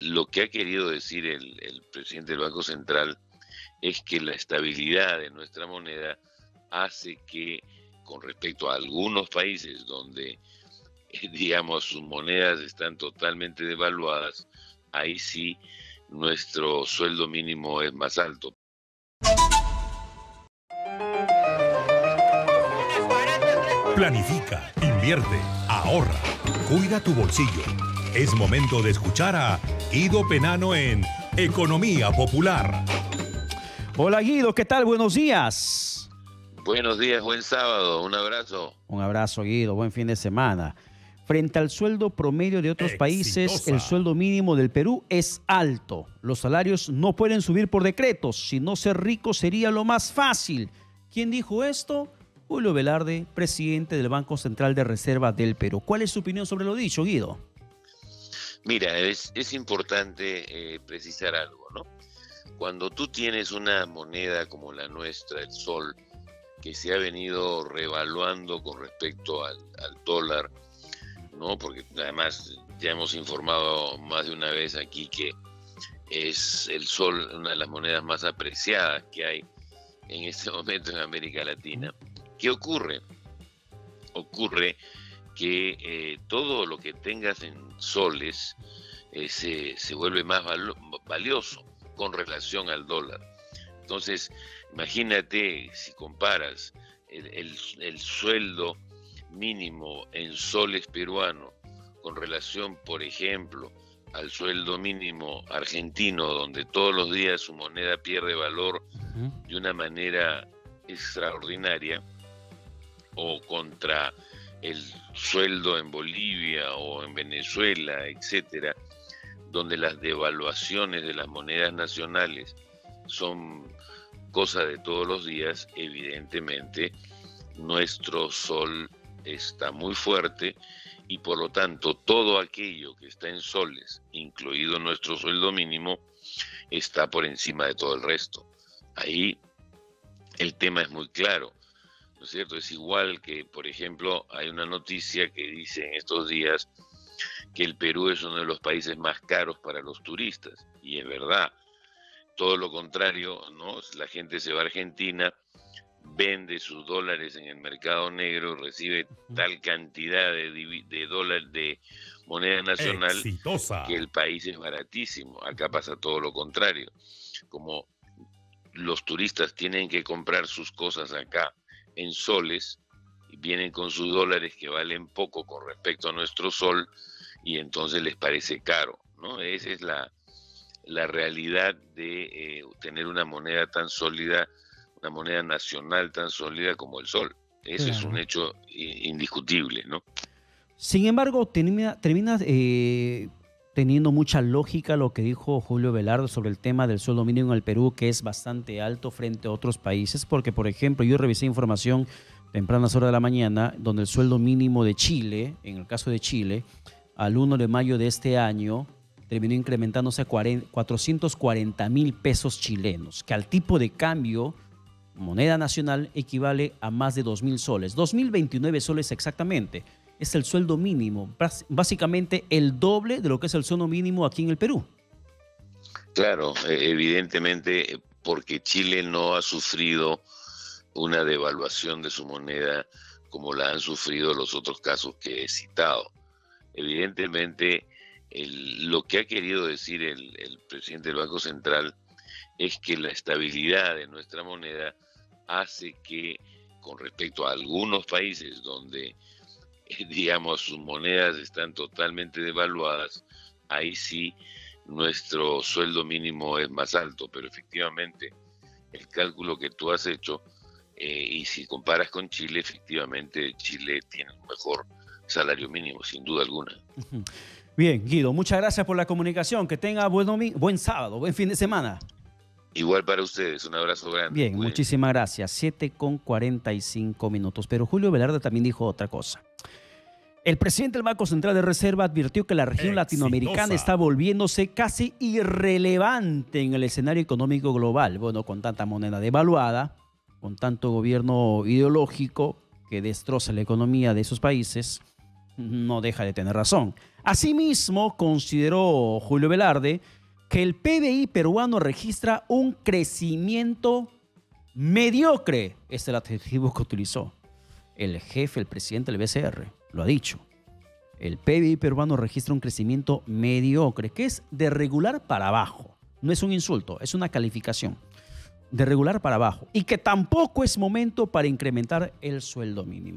Lo que ha querido decir el, presidente del Banco Central es que la estabilidad de nuestra moneda hace que con respecto a algunos países donde, digamos, sus monedas están totalmente devaluadas, ahí sí nuestro sueldo mínimo es más alto. Planifica, invierte, ahorra, cuida tu bolsillo. Es momento de escuchar a Guido Penano en Economía Popular. Hola Guido, ¿qué tal? Buenos días. Buenos días, buen sábado, un abrazo. Un abrazo Guido, buen fin de semana. Frente al sueldo promedio de otros países, el sueldo mínimo del Perú es alto. Los salarios no pueden subir por decretos. Si no ser rico sería lo más fácil. ¿Quién dijo esto? Julio Velarde, presidente del Banco Central de Reserva del Perú. ¿Cuál es su opinión sobre lo dicho, Guido? Mira, es, importante eh, precisar algo, ¿no? Cuando tú tienes una moneda como la nuestra, el sol, que se ha venido revaluando con respecto al dólar, ¿no? Porque además ya hemos informado más de una vez aquí que es el sol una de las monedas más apreciadas que hay en este momento en América Latina. ¿Qué ocurre? Ocurre que eh, todo lo que tengas en soles eh, se, vuelve más valioso con relación al dólar. Entonces, imagínate si comparas el sueldo mínimo en soles peruanos con relación, por ejemplo, al sueldo mínimo argentino, donde todos los días su moneda pierde valor de una manera extraordinaria, o contra el sueldo en Bolivia o en Venezuela, etcétera, donde las devaluaciones de las monedas nacionales son cosa de todos los días, evidentemente nuestro sol está muy fuerte y por lo tanto todo aquello que está en soles, incluido nuestro sueldo mínimo, está por encima de todo el resto. Ahí el tema es muy claro, ¿no es cierto? Es igual que, por ejemplo, hay una noticia que dice en estos días que el Perú es uno de los países más caros para los turistas, y es verdad. Todo lo contrario, ¿no? La gente se va a Argentina vende sus dólares en el mercado negro, recibe tal cantidad de, de dólares de moneda nacional que el país es baratísimo. Acá pasa todo lo contrario. Como los turistas tienen que comprar sus cosas acá en soles, y vienen con sus dólares que valen poco con respecto a nuestro sol, y entonces les parece caro. ¿no? Esa es la, la realidad de eh, tener una moneda tan sólida una moneda nacional tan sólida como el sol. Ese es un hecho indiscutible, ¿no? Sin embargo, termina, eh, teniendo mucha lógica lo que dijo Julio Velardo sobre el tema del sueldo mínimo en el Perú, que es bastante alto frente a otros países, porque, por ejemplo, yo revisé información tempranas horas de la mañana, donde el sueldo mínimo de Chile, en el caso de Chile, al 1 de mayo de este año, terminó incrementándose a 440 mil pesos chilenos, que al tipo de cambio moneda nacional equivale a más de 2.000 soles, 2.029 soles exactamente. Es el sueldo mínimo, básicamente el doble de lo que es el sueldo mínimo aquí en el Perú. Claro, e, evidentemente porque Chile no ha sufrido una devaluación de su moneda como la han sufrido los otros casos que he citado. Evidentemente, lo que ha querido decir el presidente del Banco Central es que la estabilidad de nuestra moneda hace que con respecto a algunos países donde, digamos, sus monedas están totalmente devaluadas, ahí sí nuestro sueldo mínimo es más alto, pero efectivamente el cálculo que tú has hecho, eh, y si comparas con Chile, efectivamente Chile tiene un mejor salario mínimo, sin duda alguna. Bien, Guido, muchas gracias por la comunicación. Que tenga buen, buen sábado, buen fin de semana. Igual para ustedes, un abrazo grande. Bien, muchísimas gracias. 7 con 45 minutos. Pero Julio Velarde también dijo otra cosa. El presidente del Banco Central de Reserva advirtió que la región latinoamericana está volviéndose casi irrelevante en el escenario económico global. Bueno, con tanta moneda devaluada, con tanto gobierno ideológico que destroza la economía de esos países, no deja de tener razón. Asimismo, consideró Julio Velarde que el PBI peruano registra un crecimiento mediocre. Este es el adjetivo que utilizó el jefe, el presidente del BCR, lo ha dicho. El PBI peruano registra un crecimiento mediocre, que es de regular para abajo. No es un insulto, es una calificación. De regular para abajo. Y que tampoco es momento para incrementar el sueldo mínimo.